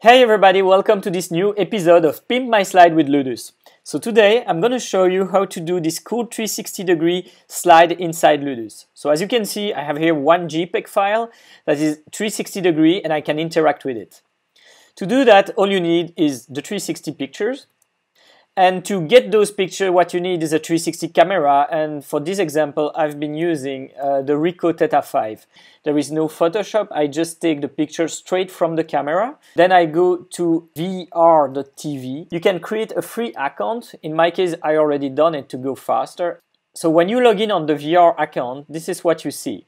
Hey everybody, welcome to this new episode of Pimp My Slide with Ludus. So today I'm going to show you how to do this cool 360 degree slide inside Ludus. So as you can see, I have here one JPEG file that is 360 degree and I can interact with it. To do that, all you need is the 360 pictures and to get those pictures, what you need is a 360 camera. And for this example, I've been using uh, the Ricoh Theta 5. There is no Photoshop. I just take the picture straight from the camera. Then I go to VeeR.tv. You can create a free account. In my case, I already done it to go faster. So when you log in on the VR account, this is what you see.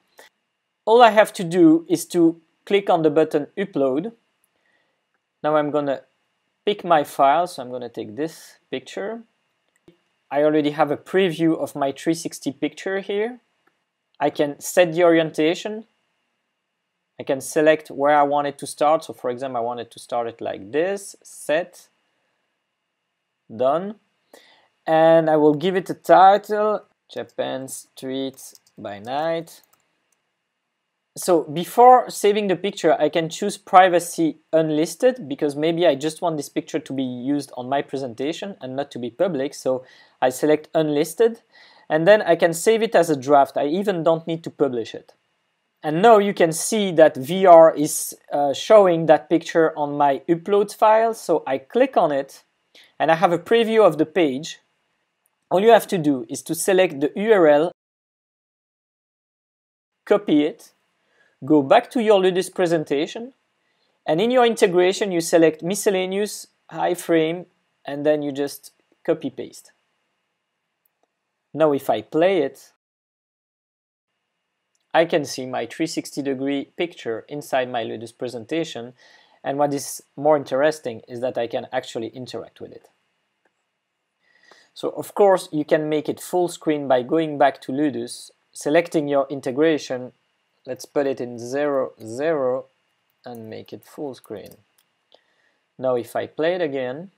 All I have to do is to click on the button upload. Now I'm gonna pick my file, so I'm going to take this picture. I already have a preview of my 360 picture here. I can set the orientation. I can select where I want it to start. So for example, I want it to start it like this, set, done. And I will give it a title, Japan Street by Night so before saving the picture, I can choose privacy unlisted because maybe I just want this picture to be used on my presentation and not to be public. So I select unlisted and then I can save it as a draft. I even don't need to publish it. And now you can see that VeeR is uh, showing that picture on my upload file. So I click on it and I have a preview of the page. All you have to do is to select the URL, copy it, go back to your Ludus presentation, and in your integration you select miscellaneous, iframe, and then you just copy paste. Now if I play it, I can see my 360 degree picture inside my Ludus presentation and what is more interesting is that I can actually interact with it. So of course you can make it full screen by going back to Ludus, selecting your integration let's put it in 0, 0 and make it full screen. Now if I play it again,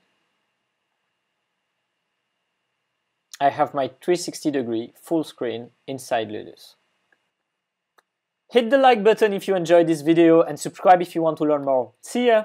I have my 360 degree full screen inside Ludus. Hit the like button if you enjoyed this video and subscribe if you want to learn more. See ya!